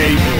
table.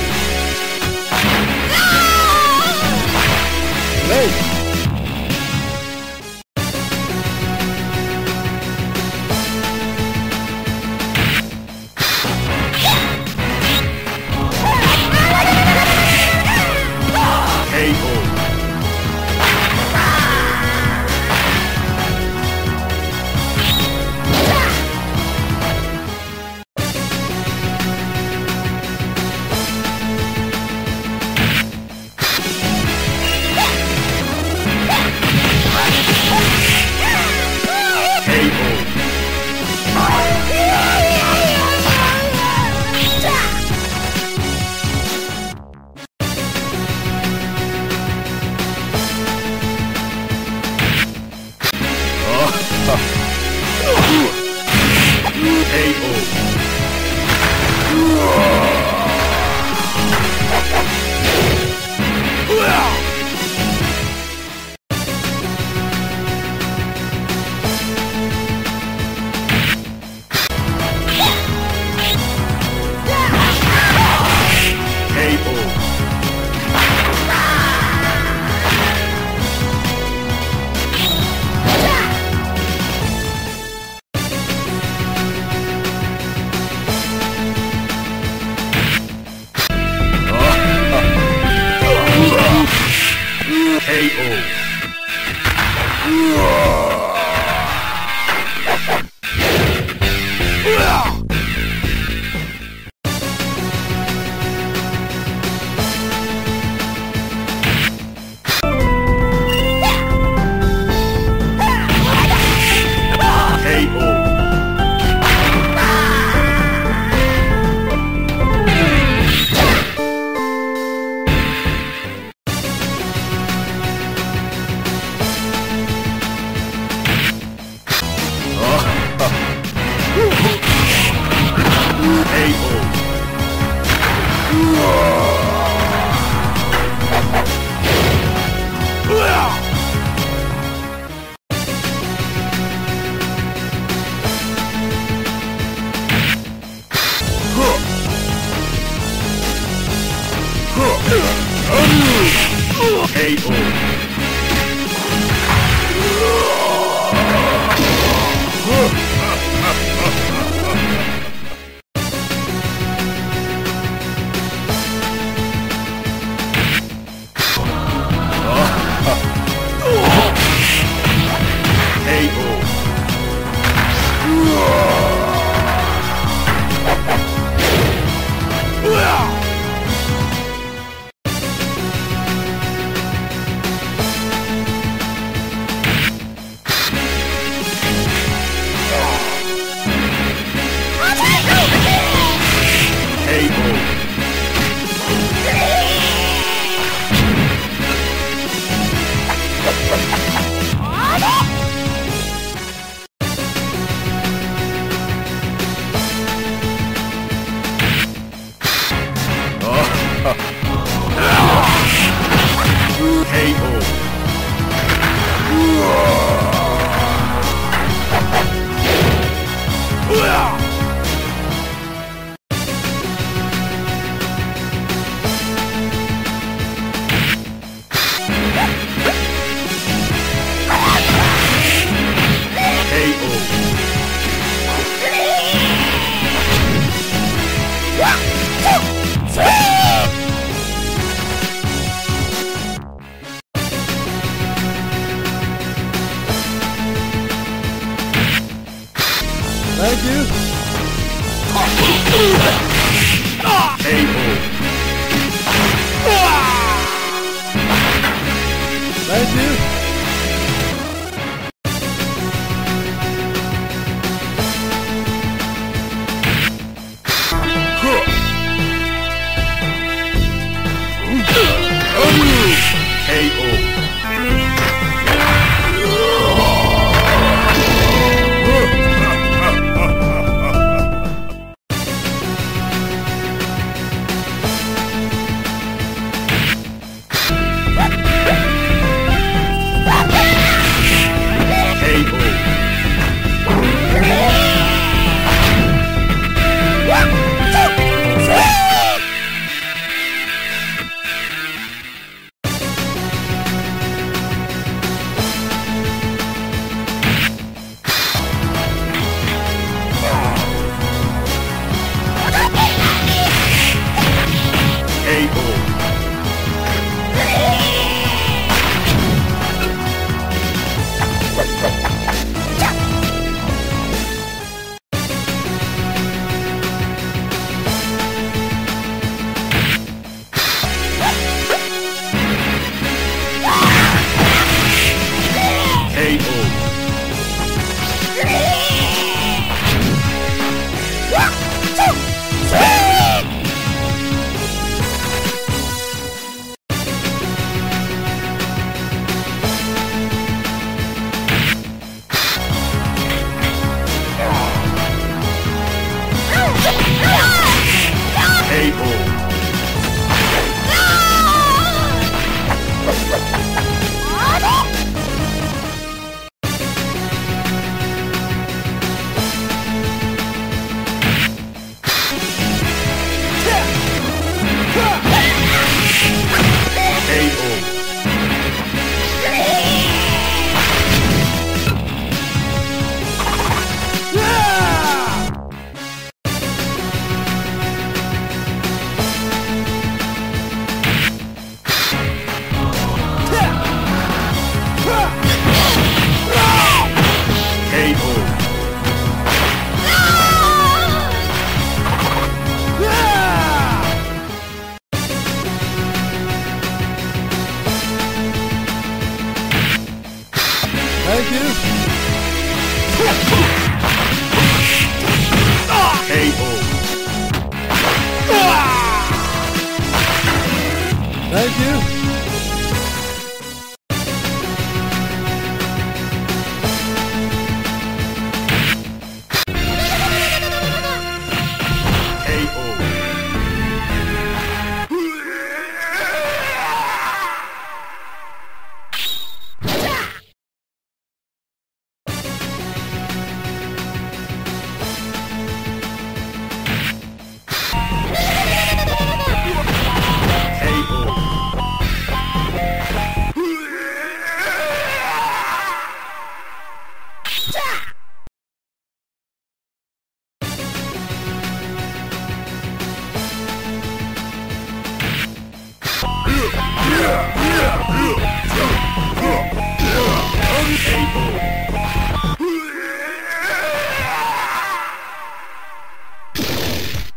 Oh.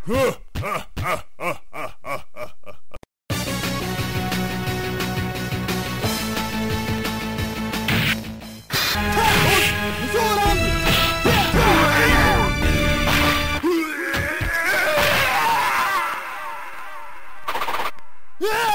Yeah!